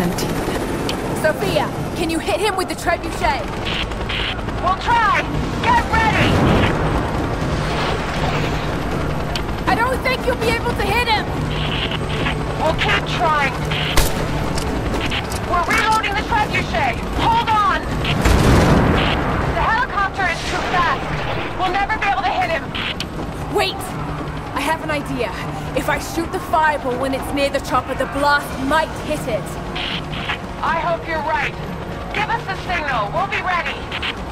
empty. Sofia, can you hit him with the trebuchet? We'll try! Get ready! I don't think you'll be able to hit him! We'll keep trying. We're reloading the trebuchet! Hold on! The helicopter is too fast. We'll never be able to hit him. Wait! I have an idea. If I shoot the fireball when it's near the chopper, the blast might hit it. I hope you're right. Give us the signal. We'll be ready.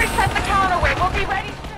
Hurry, set the count away. We'll be ready.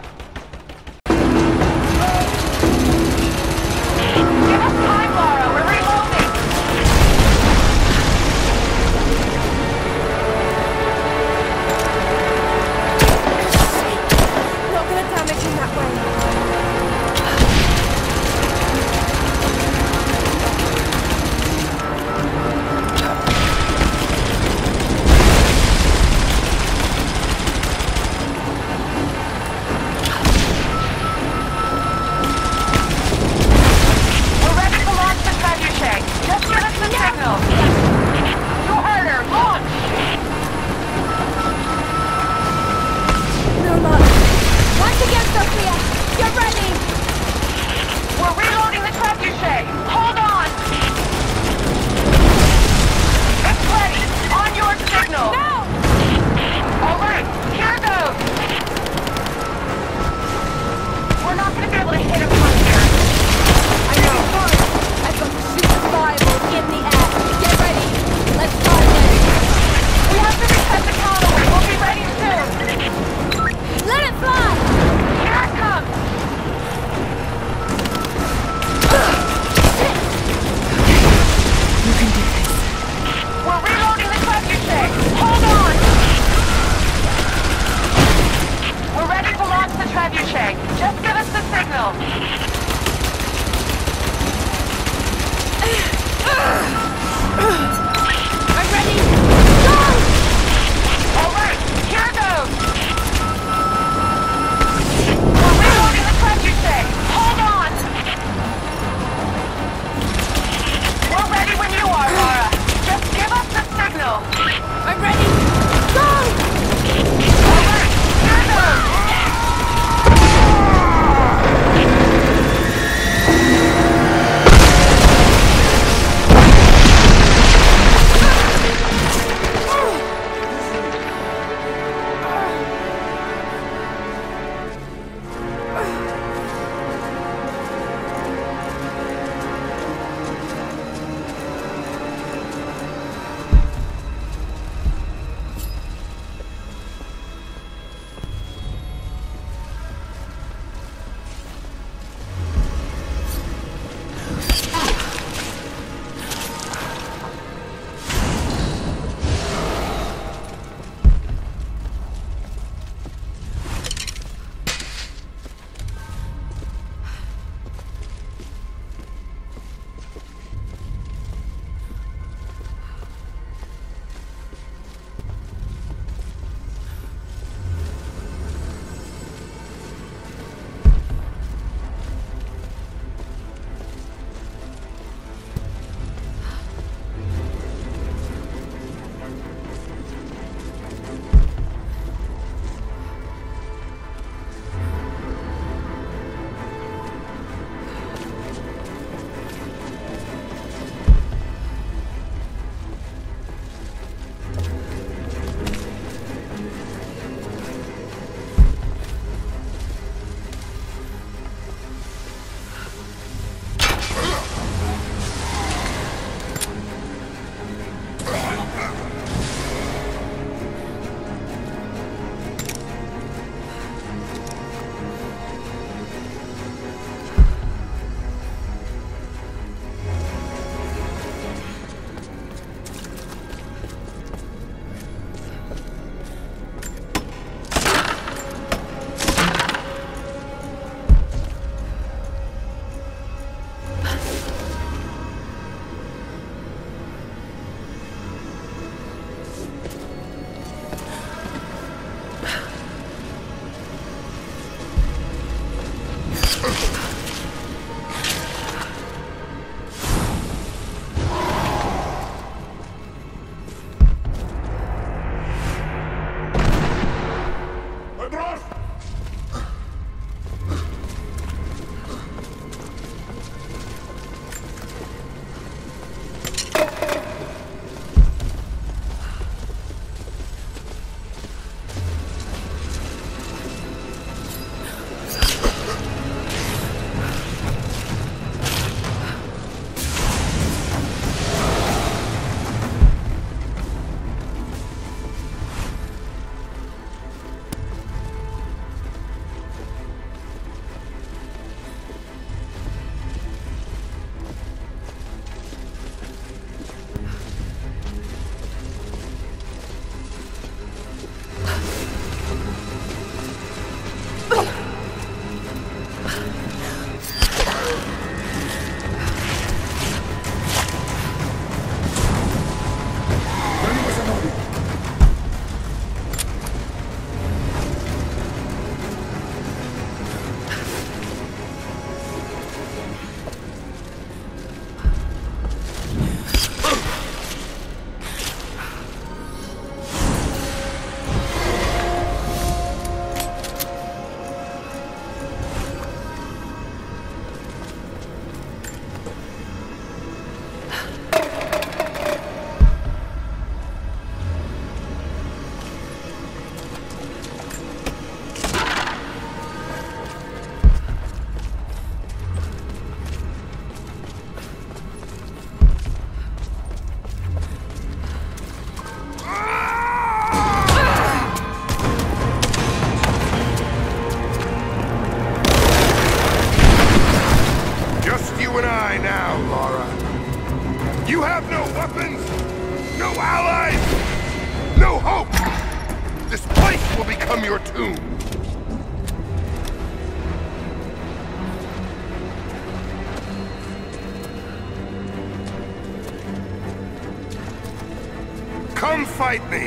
Come fight me.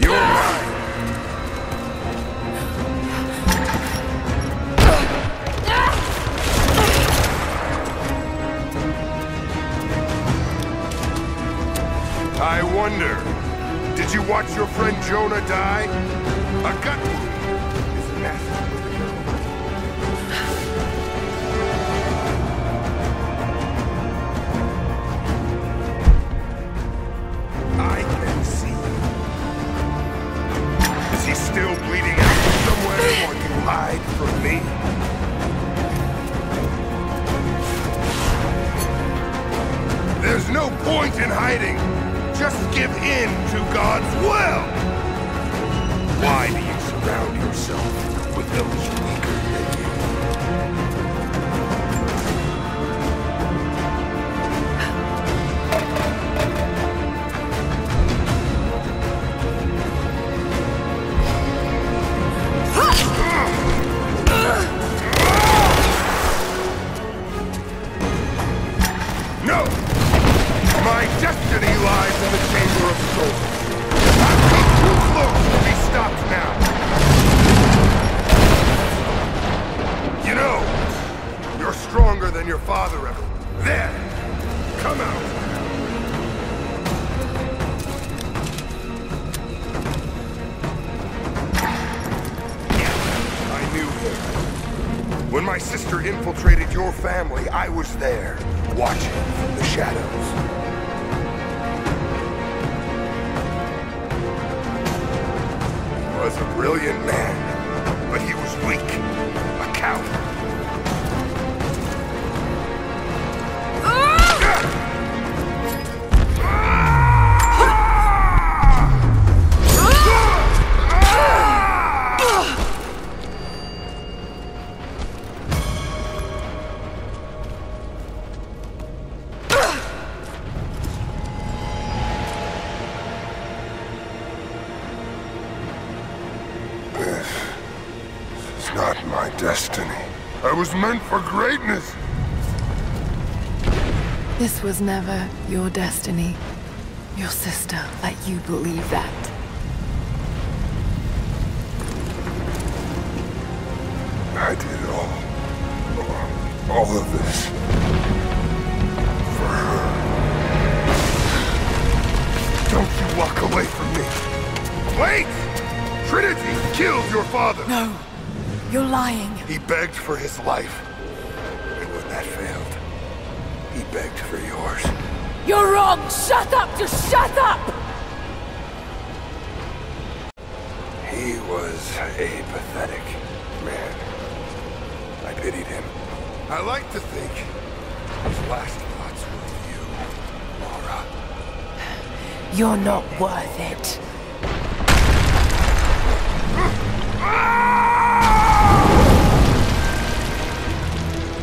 You're mine. I wonder, did you watch your friend Jonah die? A gut from me? There's no point in hiding. Just give in to God's will. Why do you surround yourself with those weaker brilliant man, but he was weak, meant for greatness. This was never your destiny. Your sister let you believe that. I did it all, all of this for her. Don't you walk away from me. Wait! Trinity killed your father. No, you're lying. He begged for his life. And when that failed, he begged for yours. You're wrong! Shut up! Just shut up! He was a pathetic man. I pitied him. I like to think his last thoughts were of you, Lara. You're not worth it. Ah!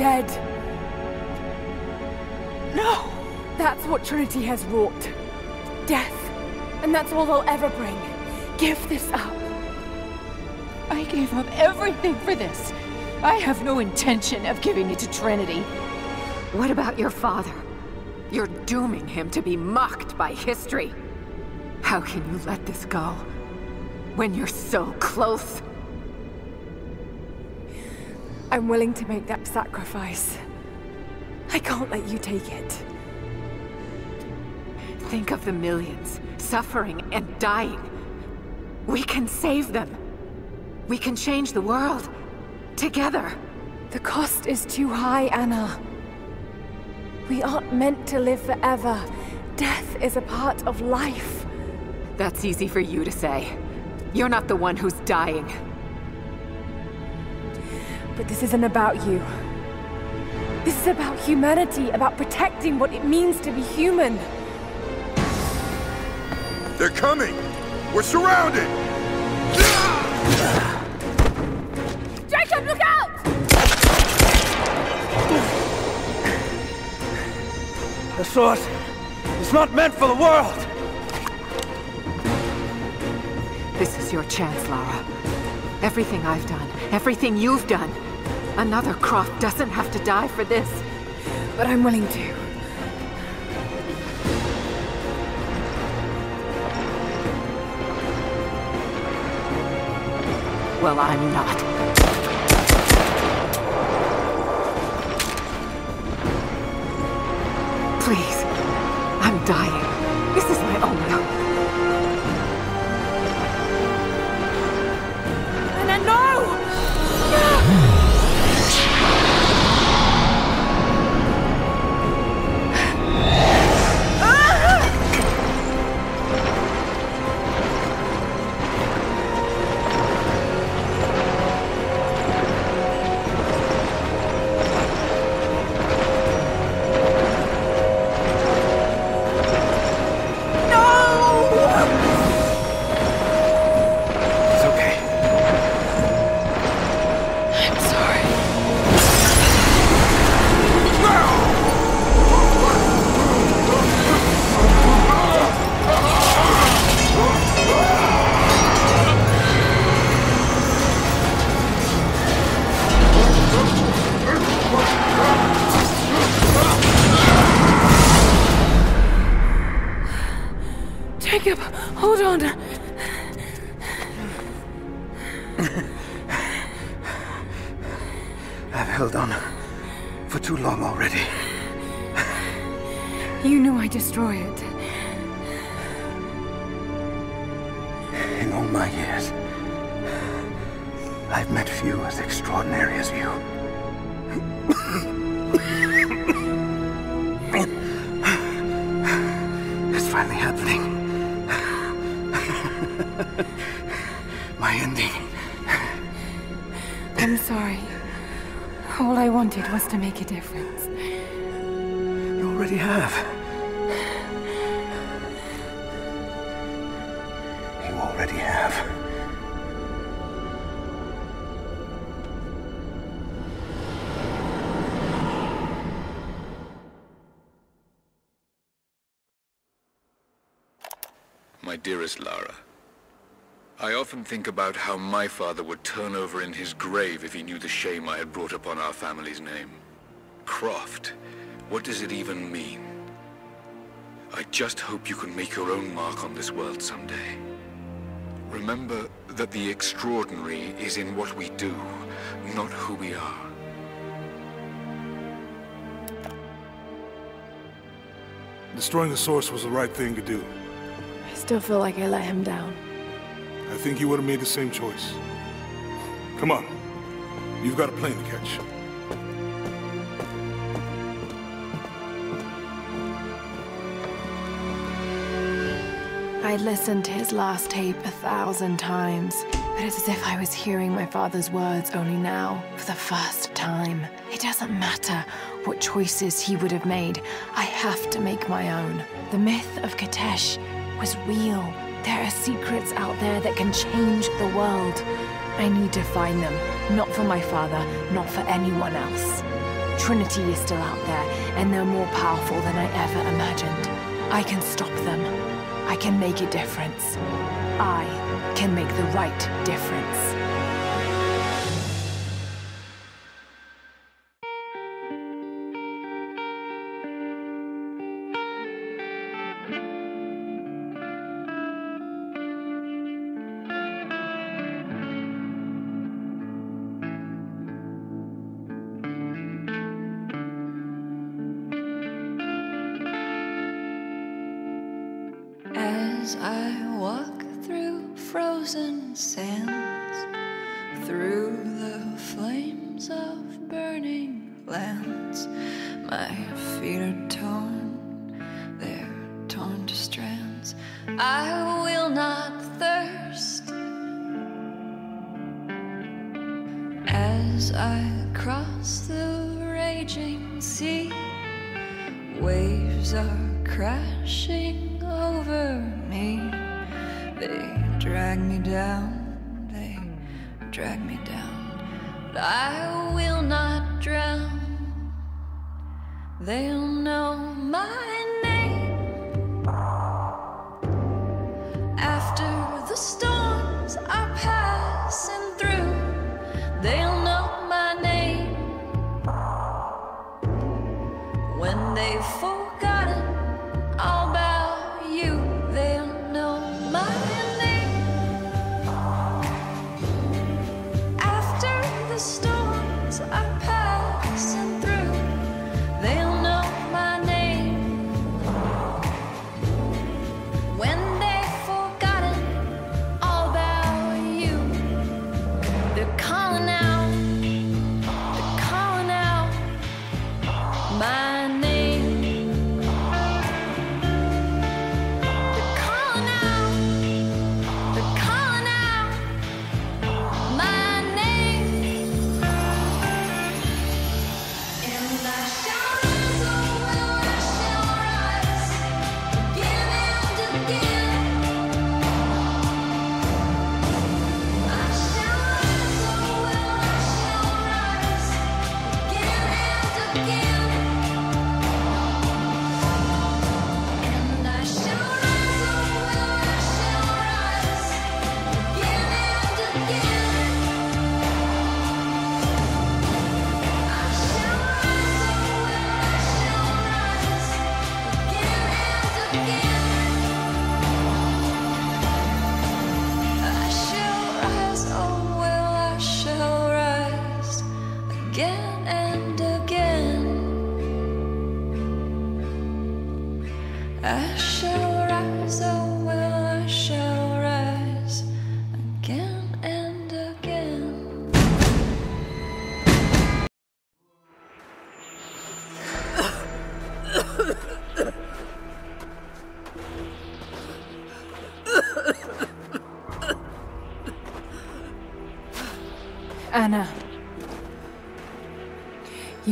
dead. No! That's what Trinity has wrought. Death. And that's all they'll ever bring. Give this up. I gave up everything for this. I have no intention of giving it to Trinity. What about your father? You're dooming him to be mocked by history. How can you let this go? When you're so close? I'm willing to make that sacrifice. I can't let you take it. Think of the millions suffering and dying. We can save them. We can change the world. Together. The cost is too high, Anna. We aren't meant to live forever. Death is a part of life. That's easy for you to say. You're not the one who's dying. But this isn't about you. This is about humanity, about protecting what it means to be human. They're coming! We're surrounded! Jacob, look out! The sword is not meant for the world! This is your chance, Lara. Everything I've done, everything you've done. Another Croft doesn't have to die for this. But I'm willing to. Well, I'm not. Please. I'm dying. This is my only already have. My dearest Lara, I often think about how my father would turn over in his grave if he knew the shame I had brought upon our family's name. Croft, what does it even mean? I just hope you can make your own mark on this world someday. Remember that the extraordinary is in what we do, not who we are. Destroying the source was the right thing to do. I still feel like I let him down. I think you would have made the same choice. Come on. You've got a plane to catch. I'd listened to his last tape a thousand times, but it's as if I was hearing my father's words only now, for the first time. It doesn't matter what choices he would have made, I have to make my own. The myth of Kitezh was real. There are secrets out there that can change the world. I need to find them, not for my father, not for anyone else. Trinity is still out there, and they're more powerful than I ever imagined. I can stop them. I can make a difference. I can make the right difference. As I walk through frozen sands, through the flames of burning lands. My feet are torn, they're torn to strands. I will not thirst as I cross the raging sea. Waves are crashing drag me down, they drag me down. But I will not drown. They'll know my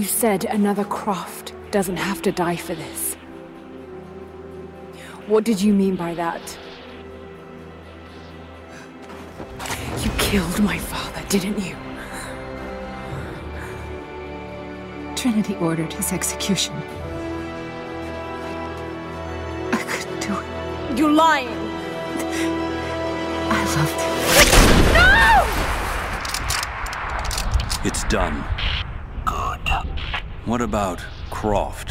said another Croft doesn't have to die for this. What did you mean by that? You killed my father, didn't you? Trinity ordered his execution. I couldn't do it. You're lying! I loved him. No! It's done. What about Croft?